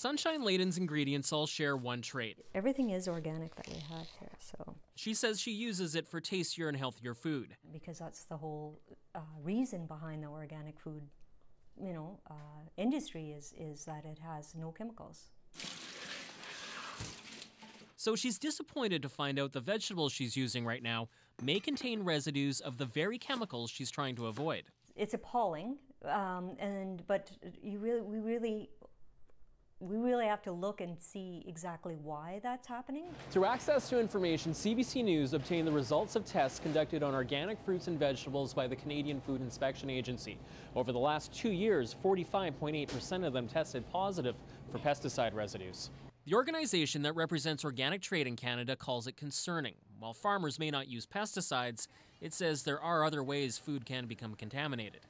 Sunshine Layden's ingredients all share one trait. Everything is organic that we have here, so. She says she uses it for tastier and healthier food. Because that's the whole uh, reason behind the organic food, you know, uh, industry is is that it has no chemicals. So she's disappointed to find out the vegetables she's using right now may contain residues of the very chemicals she's trying to avoid. It's appalling, um, and but you really, we really we really have to look and see exactly why that's happening. Through access to information, CBC News obtained the results of tests conducted on organic fruits and vegetables by the Canadian Food Inspection Agency. Over the last two years, 45.8% of them tested positive for pesticide residues. The organization that represents organic trade in Canada calls it concerning. While farmers may not use pesticides, it says there are other ways food can become contaminated.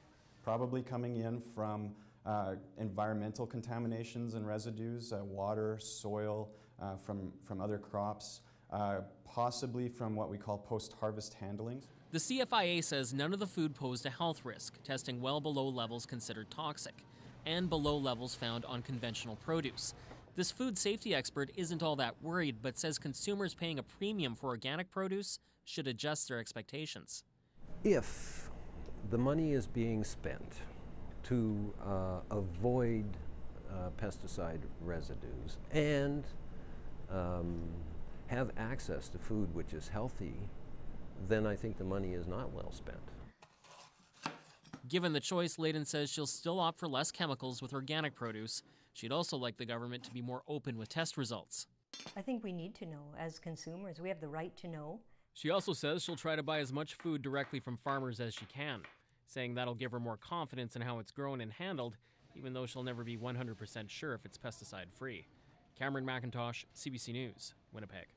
Probably coming in from uh, environmental contaminations and residues, uh, water, soil, uh, from, from other crops, uh, possibly from what we call post-harvest handling. The CFIA says none of the food posed a health risk, testing well below levels considered toxic, and below levels found on conventional produce. This food safety expert isn't all that worried, but says consumers paying a premium for organic produce should adjust their expectations. If the money is being spent to uh, avoid uh, pesticide residues and um, have access to food which is healthy, then I think the money is not well spent. Given the choice, Layden says she'll still opt for less chemicals with organic produce. She'd also like the government to be more open with test results. I think we need to know as consumers. We have the right to know. She also says she'll try to buy as much food directly from farmers as she can saying that'll give her more confidence in how it's grown and handled, even though she'll never be 100% sure if it's pesticide free. Cameron McIntosh, CBC News, Winnipeg.